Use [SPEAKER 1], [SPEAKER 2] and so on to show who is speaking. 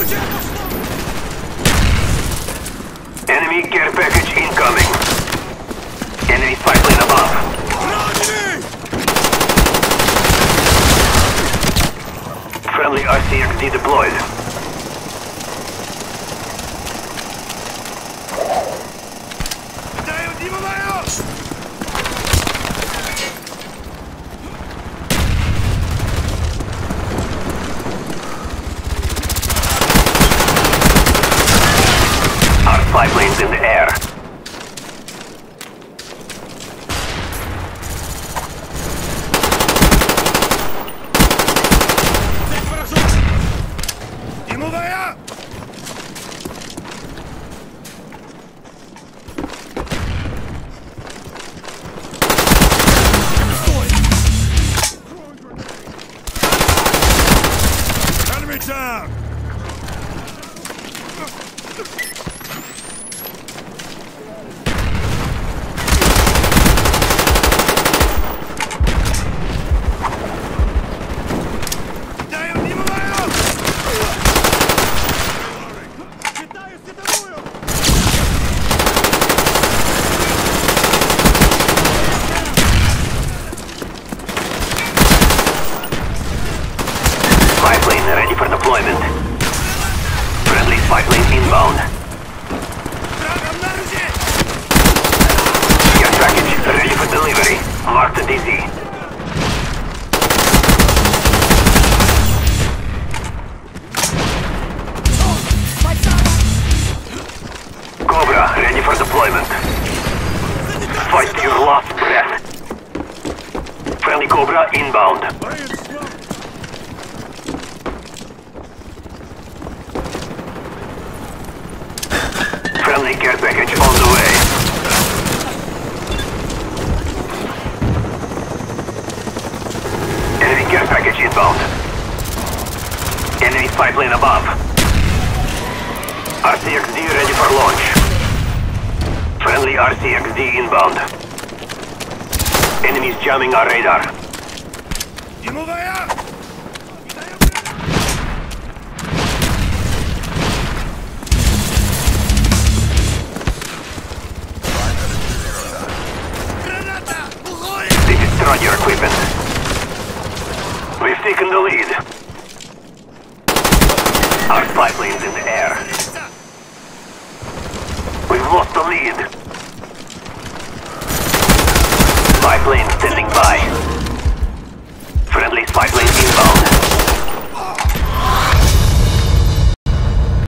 [SPEAKER 1] Enemy care package incoming. Enemy spy plane above. Friendly RCXD deployed.
[SPEAKER 2] Enemy down!
[SPEAKER 1] Spy plane ready for deployment. Friendly spy plane inbound. Care package ready for delivery. Mark the DZ. Cobra ready for deployment. Fight to your last breath. Friendly Cobra inbound. Friendly care package on the way. Enemy care package inbound. Enemy spy plane above. RCXD ready for launch. Friendly RCXD inbound. Enemies jamming our radar. You know they taken the lead. Our spy plane's in the air. We've lost the lead. Spy plane standing by.